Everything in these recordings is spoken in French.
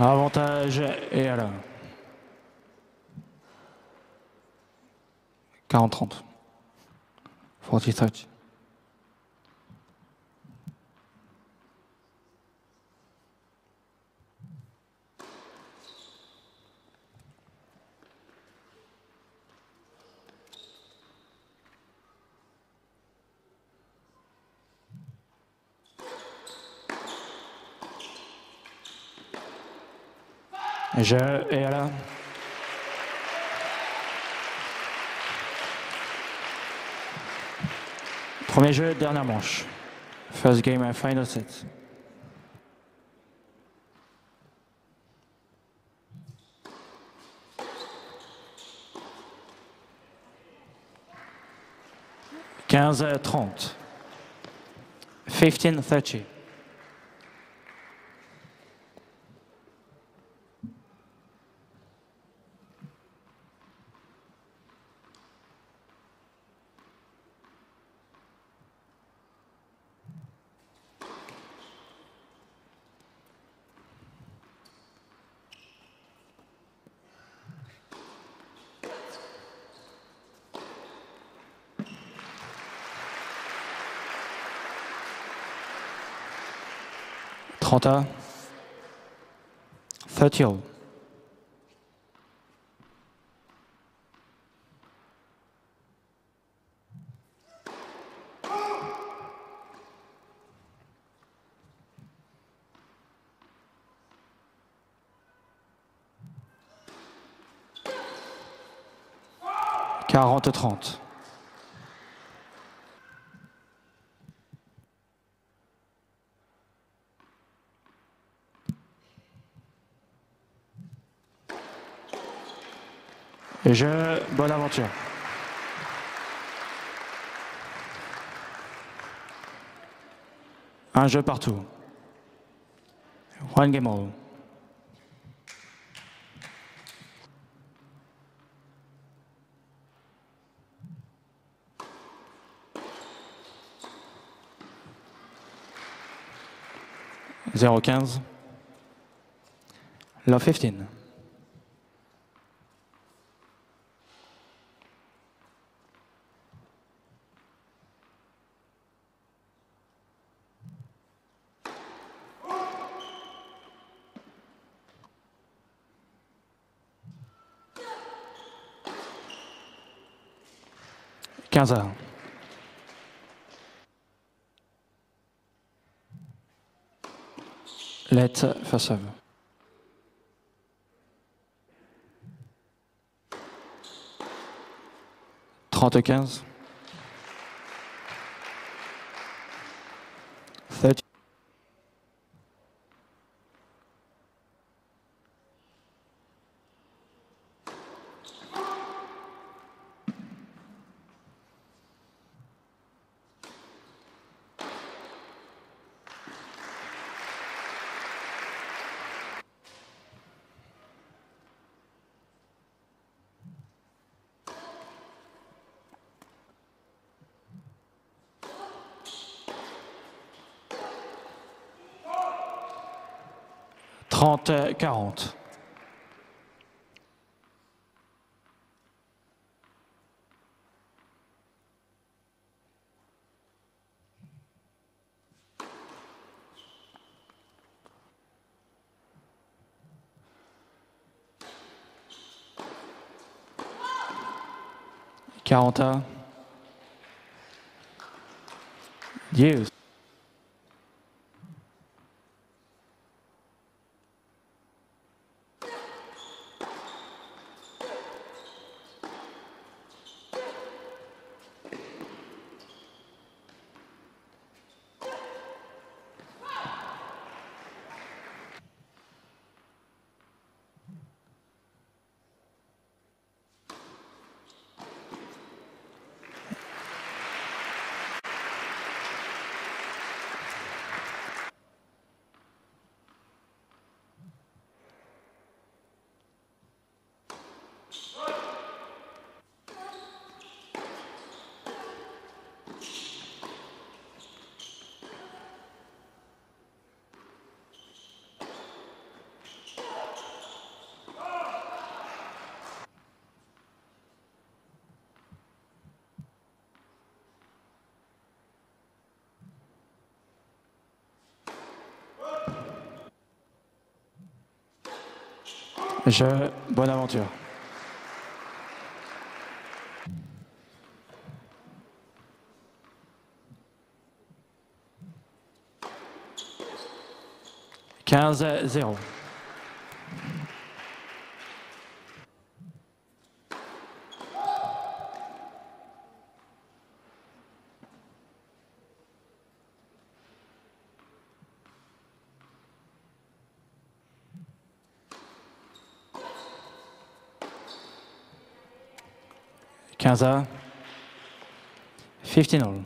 Avantage et la 40-30. 40-30. Je et la Premier jeu, dernière manche. First game and final set. Quinze trente. Fifteen thirty. Trente à. Thirty all. Quarante trente. Et bonne aventure. Un jeu partout. One game all. Zéro quinze. Love fifteen. Quinze heures. Let first serve. Trente 30, 40. Quarante. Yes. Je, bonne aventure. Quinze zéro. 15 all.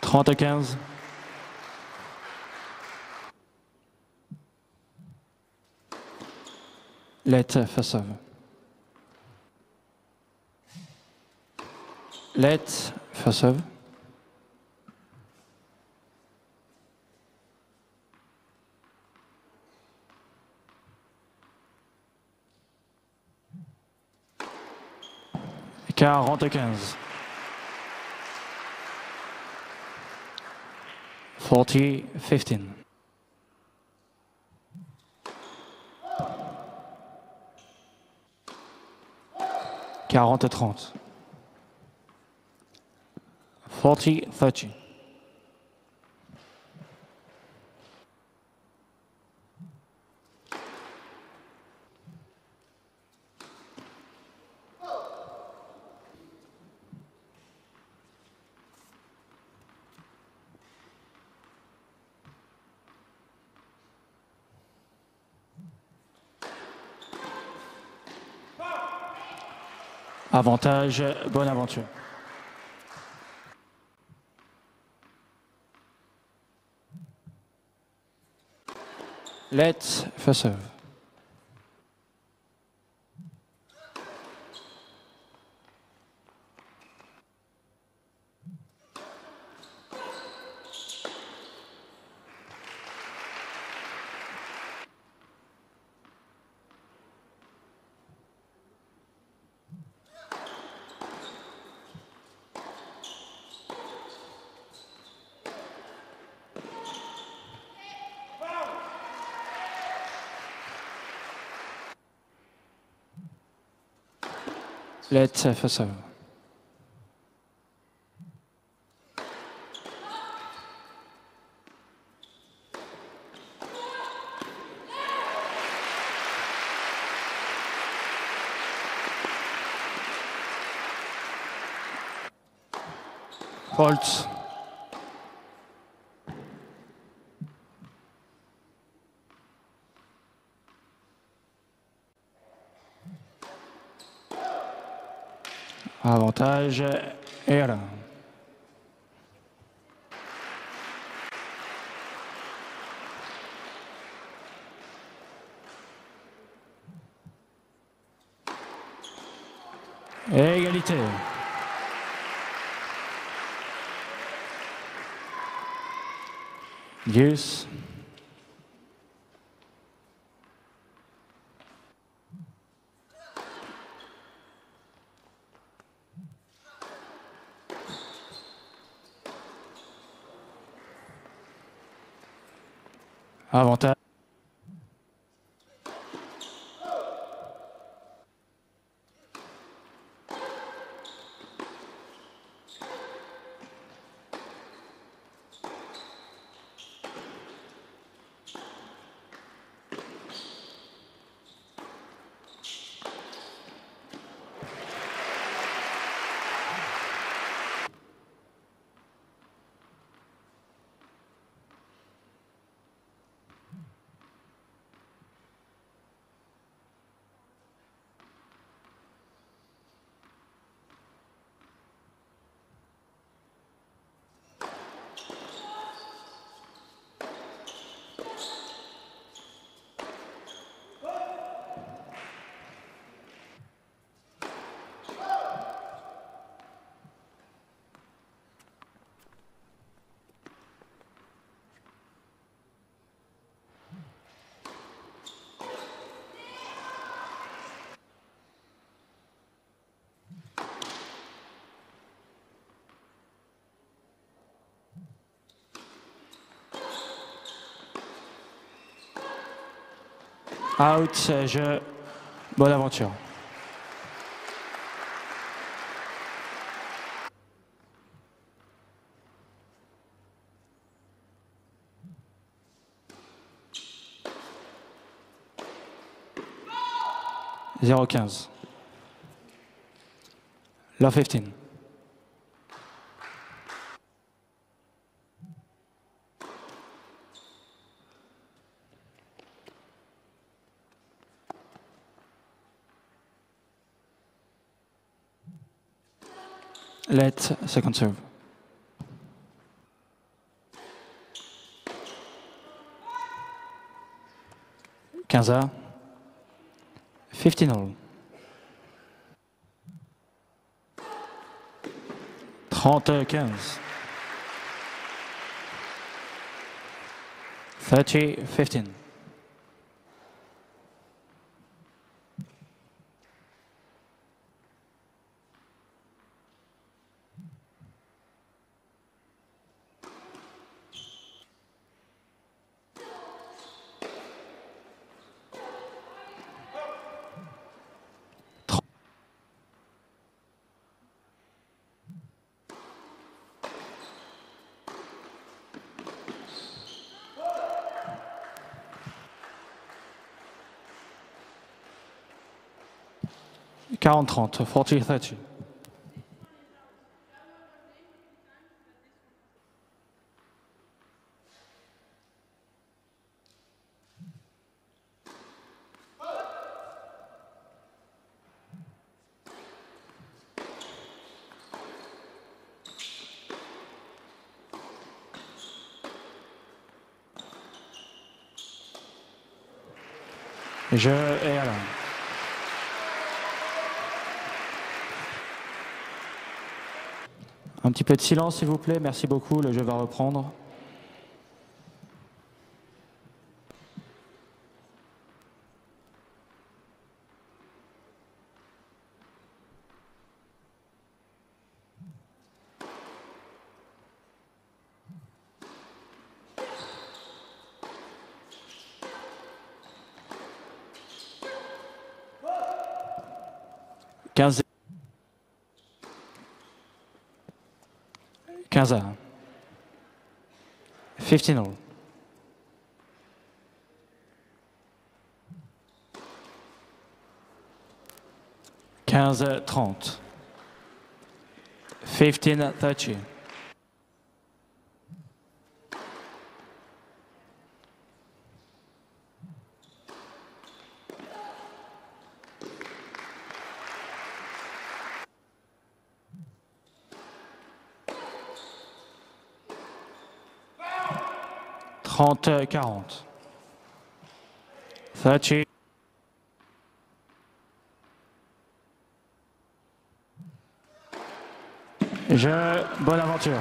Trente quinze. Let Fasov. Let Fasov. 45. 40, 15. Quarante trente. Forty thirty. Avantage, bonne aventure. Let's first serve. Let's first serve. Avantage, erreur. Égalité. Deuce. Avantage. Out, je. Bonne aventure. Zéro quinze. Love 15. Let second serve. Quinze heures. Fifteen all. Trente quinze. Thirty fifteen. Quarante trente. Forty thirty. Je et Alain. Un petit peu de silence, s'il vous plaît. Merci beaucoup. Le jeu va reprendre. Quinze. Quinze heures. Fifteen all. Quinze trente. Fifteen thirty. Trente quarante. Thirty. Je. Bonne aventure.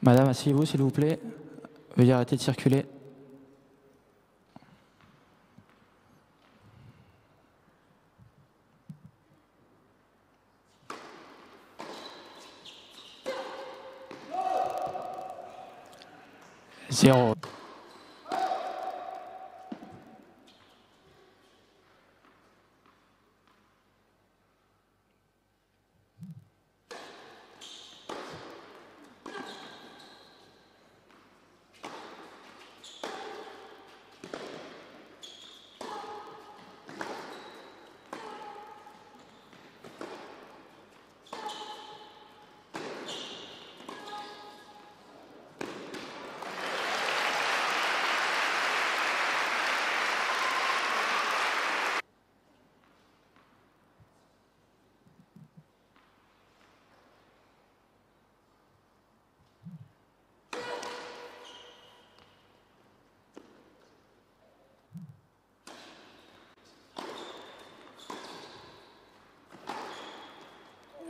Madame, asseyez-vous s'il vous plaît. Veuillez arrêter de circuler. Zéro.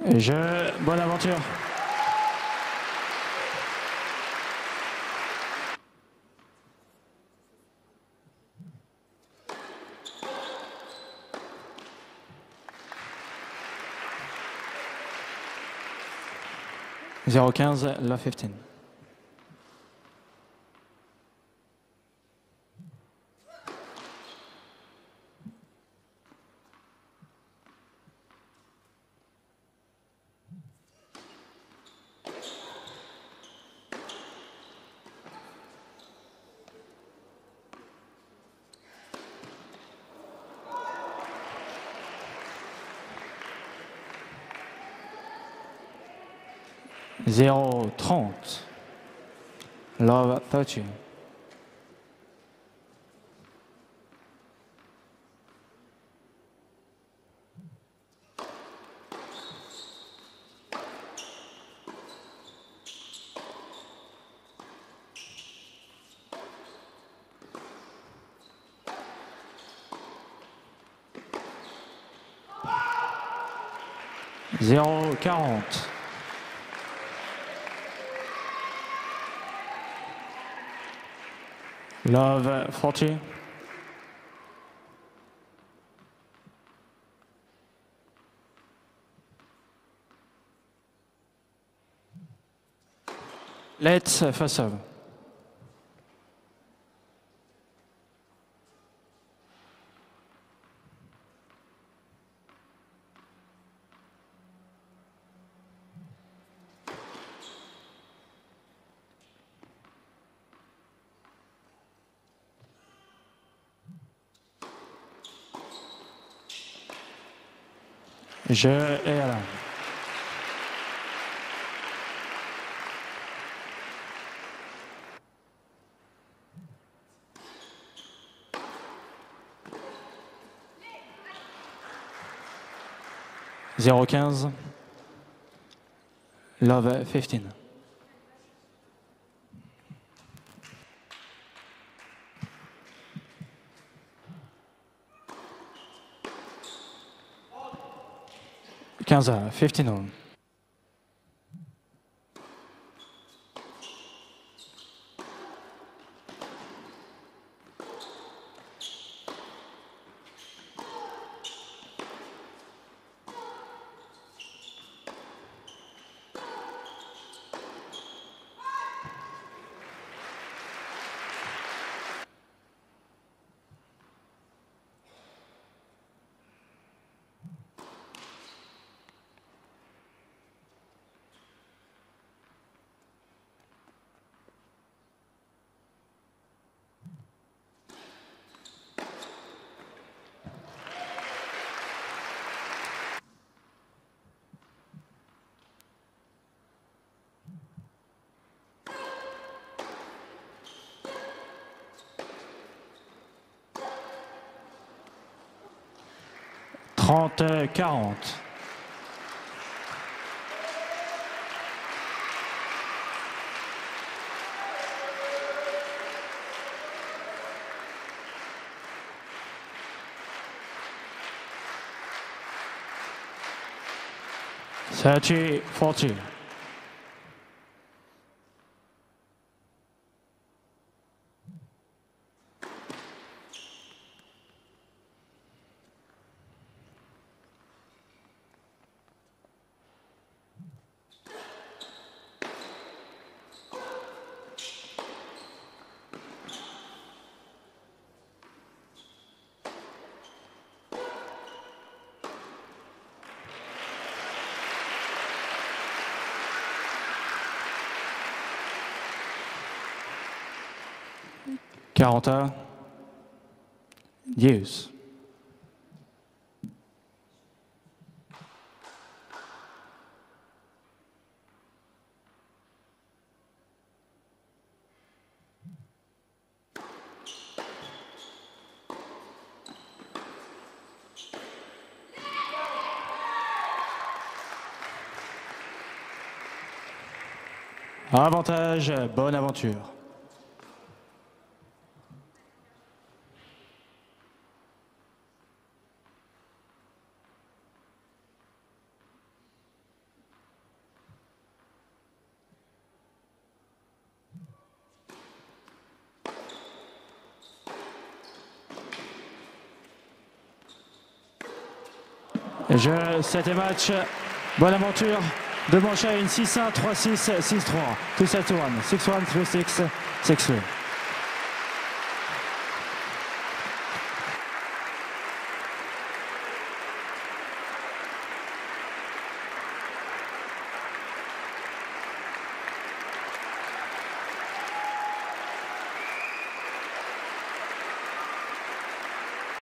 Je... Bonne aventure. Zero quinze, la fifteen. 030. Love 30. Zéro quarante. Love 40. Let's uh, face up. Je et là. Zéro quinze. Love fifteen. 15 15 on. Trente, quarante. Thirty, forty. Quaranta. Use. Avantage, bonne aventure. Je, c'était match. Bonne aventure. De Manchine 6-1, 3-6, 6-3. 2 sets to 1. 6-1, 3-6, 6-3.